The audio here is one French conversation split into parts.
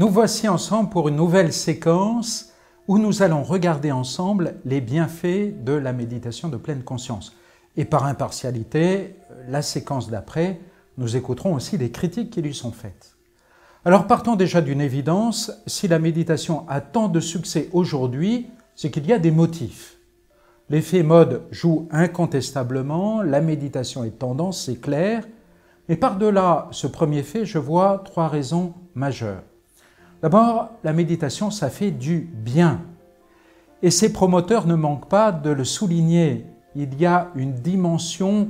Nous voici ensemble pour une nouvelle séquence où nous allons regarder ensemble les bienfaits de la méditation de pleine conscience. Et par impartialité, la séquence d'après, nous écouterons aussi les critiques qui lui sont faites. Alors partons déjà d'une évidence, si la méditation a tant de succès aujourd'hui, c'est qu'il y a des motifs. L'effet mode joue incontestablement, la méditation est tendance, c'est clair, mais par-delà ce premier fait, je vois trois raisons majeures. D'abord, la méditation, ça fait du bien. Et ses promoteurs ne manquent pas de le souligner. Il y a une dimension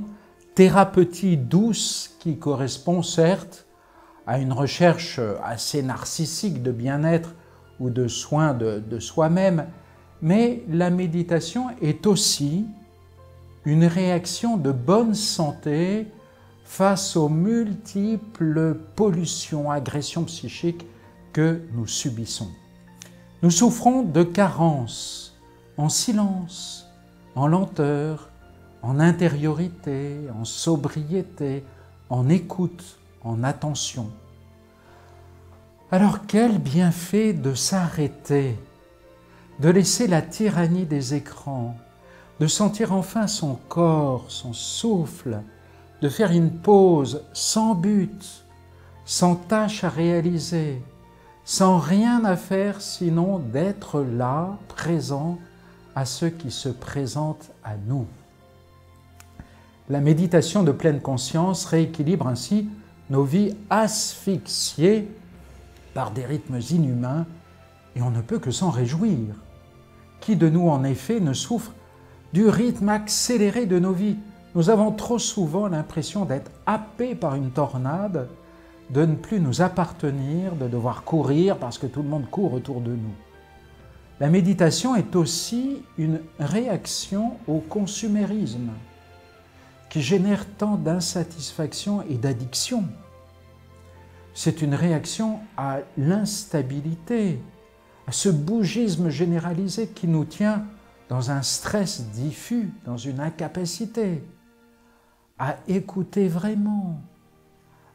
thérapeutique douce qui correspond certes à une recherche assez narcissique de bien-être ou de soins de, de soi-même, mais la méditation est aussi une réaction de bonne santé face aux multiples pollutions, agressions psychiques que nous subissons. Nous souffrons de carences en silence, en lenteur, en intériorité, en sobriété, en écoute, en attention. Alors quel bienfait de s'arrêter, de laisser la tyrannie des écrans, de sentir enfin son corps, son souffle, de faire une pause sans but, sans tâche à réaliser, sans rien à faire sinon d'être là, présent à ceux qui se présentent à nous. La méditation de pleine conscience rééquilibre ainsi nos vies asphyxiées par des rythmes inhumains et on ne peut que s'en réjouir. Qui de nous en effet ne souffre du rythme accéléré de nos vies? Nous avons trop souvent l'impression d'être happés par une tornade de ne plus nous appartenir, de devoir courir parce que tout le monde court autour de nous. La méditation est aussi une réaction au consumérisme qui génère tant d'insatisfaction et d'addiction. C'est une réaction à l'instabilité, à ce bougisme généralisé qui nous tient dans un stress diffus, dans une incapacité à écouter vraiment,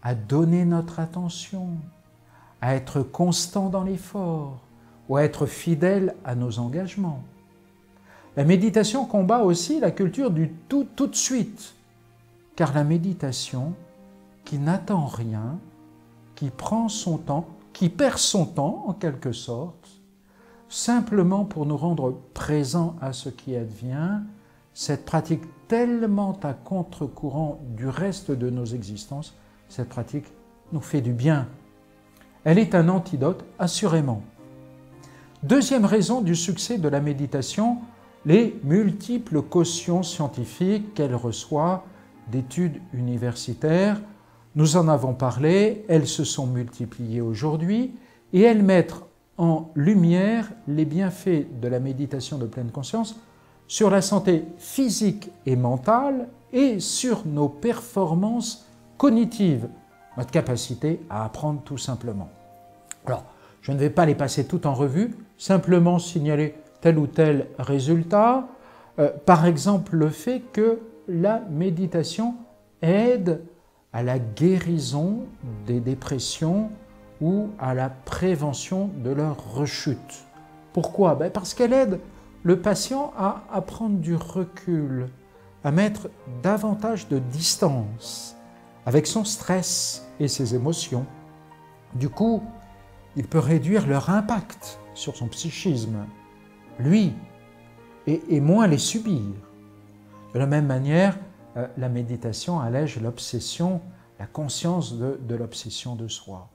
à donner notre attention, à être constant dans l'effort ou à être fidèle à nos engagements. La méditation combat aussi la culture du tout tout de suite, car la méditation qui n'attend rien, qui prend son temps, qui perd son temps en quelque sorte, simplement pour nous rendre présents à ce qui advient, cette pratique tellement à contre-courant du reste de nos existences cette pratique nous fait du bien. Elle est un antidote, assurément. Deuxième raison du succès de la méditation, les multiples cautions scientifiques qu'elle reçoit d'études universitaires. Nous en avons parlé, elles se sont multipliées aujourd'hui et elles mettent en lumière les bienfaits de la méditation de pleine conscience sur la santé physique et mentale et sur nos performances cognitive, notre capacité à apprendre tout simplement. Alors, je ne vais pas les passer toutes en revue, simplement signaler tel ou tel résultat. Euh, par exemple, le fait que la méditation aide à la guérison des dépressions ou à la prévention de leur rechute. Pourquoi? Ben Parce qu'elle aide le patient à prendre du recul, à mettre davantage de distance avec son stress et ses émotions. Du coup, il peut réduire leur impact sur son psychisme, lui, et, moins les subir. De la même manière, euh, la méditation allège l'obsession, la conscience de, l'obsession de soi.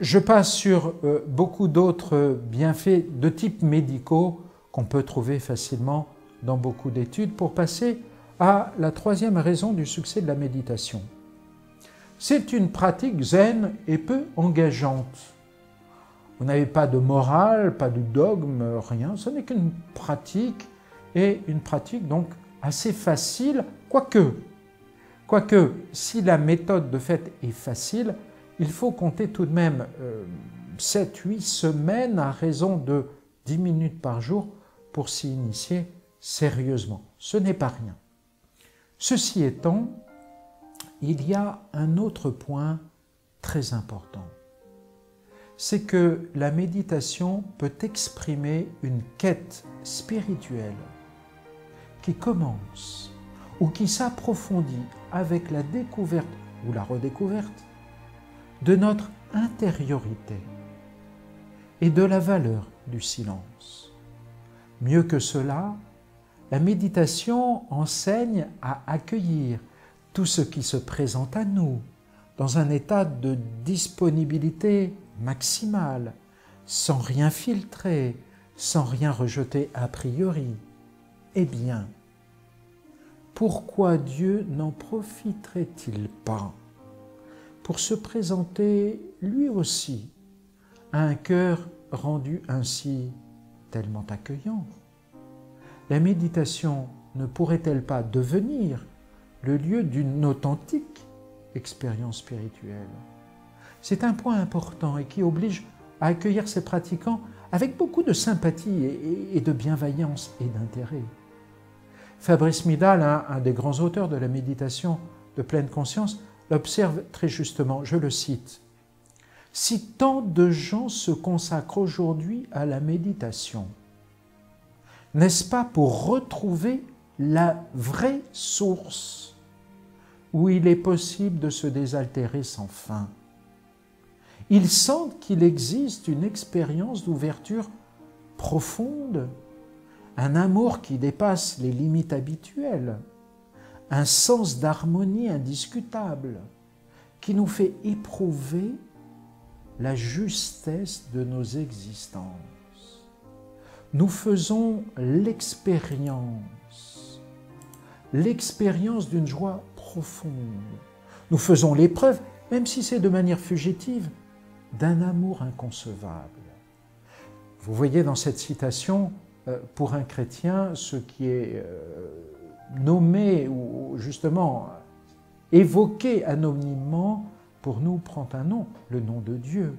Je passe sur euh, beaucoup d'autres bienfaits de type médicaux qu'on peut trouver facilement dans beaucoup d'études pour passer à la troisième raison du succès de la méditation. C'est une pratique zen et peu engageante. Vous n'avez pas de morale, pas de dogme, rien. Ce n'est qu'une pratique et une pratique donc assez facile, quoique. Quoique, si la méthode de fait est facile, il faut compter tout de même 7-8 euh, semaines à raison de 10 minutes par jour pour s'y initier sérieusement. Ce n'est pas rien. Ceci étant, il y a un autre point très important. c'est que la méditation peut exprimer une quête spirituelle qui commence ou qui s'approfondit avec la découverte ou la redécouverte de notre intériorité et de la valeur du silence. Mieux que cela, la méditation enseigne à accueillir tout ce qui se présente à nous dans un état de disponibilité maximale, sans rien filtrer, sans rien rejeter a priori. Eh bien, pourquoi Dieu n'en profiterait-il pas pour se présenter lui aussi à un cœur rendu ainsi tellement accueillant? La méditation ne pourrait-elle pas devenir le lieu d'une authentique expérience spirituelle? C'est un point important et qui oblige à accueillir ses pratiquants avec beaucoup de sympathie et de bienveillance et d'intérêt. Fabrice Midal, un, des grands auteurs de la méditation de pleine conscience, l'observe très justement, je le cite, Si tant de gens se consacrent aujourd'hui à la méditation, n'est-ce pas pour retrouver la vraie source où il est possible de se désaltérer sans fin? Ils sentent qu'il existe une expérience d'ouverture profonde, un amour qui dépasse les limites habituelles, un sens d'harmonie indiscutable qui nous fait éprouver la justesse de nos existences. Nous faisons l'expérience, l'expérience d'une joie profonde. Nous faisons l'épreuve, même si c'est de manière fugitive, d'un amour inconcevable. Vous voyez dans cette citation, euh, pour un chrétien, ce qui est euh, nommé ou justement évoqué anonymement, pour nous prend un nom, le nom de Dieu.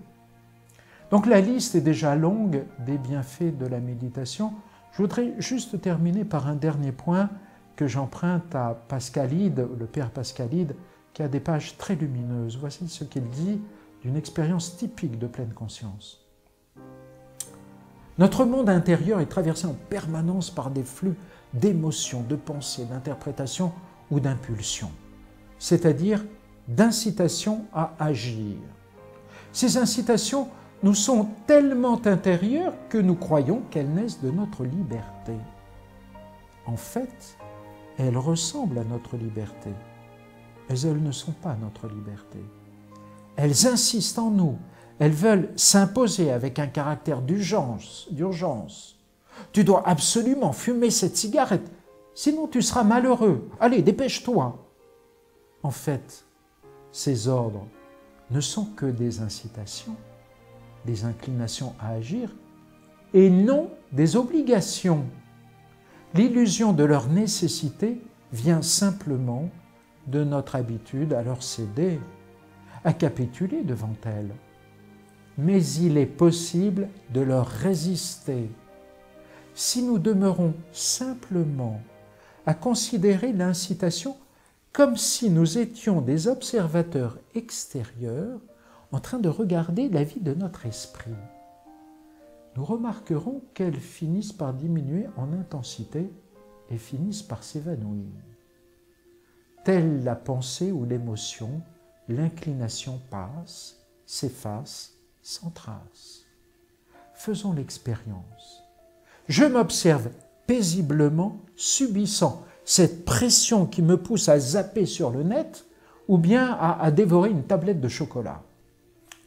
Donc la liste est déjà longue des bienfaits de la méditation. Je voudrais juste terminer par un dernier point que j'emprunte à Pascalide, le père Pascalide, qui a des pages très lumineuses. Voici ce qu'il dit d'une expérience typique de pleine conscience. Notre monde intérieur est traversé en permanence par des flux d'émotions, de pensées, d'interprétations ou d'impulsions, c'est-à-dire d'incitations à agir. Ces incitations nous sont tellement intérieures que nous croyons qu'elles naissent de notre liberté. En fait, elles ressemblent à notre liberté, mais elles ne sont pas notre liberté. Elles insistent en nous, elles veulent s'imposer avec un caractère d'urgence, d'urgence. Tu dois absolument fumer cette cigarette, sinon tu seras malheureux. Allez, dépêche-toi. En fait, ces ordres ne sont que des incitations, des inclinations à agir, et non des obligations. L'illusion de leur nécessité vient simplement de notre habitude à leur céder, à capituler devant elles mais il est possible de leur résister si nous demeurons simplement à considérer l'incitation comme si nous étions des observateurs extérieurs en train de regarder la vie de notre esprit. Nous remarquerons qu'elles finissent par diminuer en intensité et finissent par s'évanouir. Telle la pensée ou l'émotion, l'inclination passe, s'efface sans trace. Faisons l'expérience. Je m'observe paisiblement subissant cette pression qui me pousse à zapper sur le net ou bien à, à dévorer une tablette de chocolat.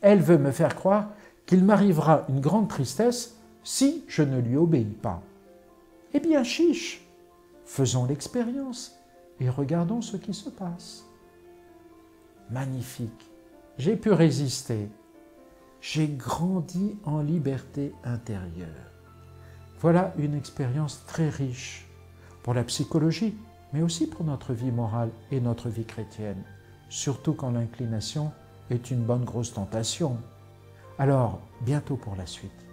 Elle veut me faire croire qu'il m'arrivera une grande tristesse si je ne lui obéis pas. Eh bien, chiche, faisons l'expérience et regardons ce qui se passe. Magnifique, j'ai pu résister j'ai grandi en liberté intérieure. Voilà une expérience très riche pour la psychologie, mais aussi pour notre vie morale et notre vie chrétienne, surtout quand l'inclination est une bonne grosse tentation. Alors, bientôt pour la suite.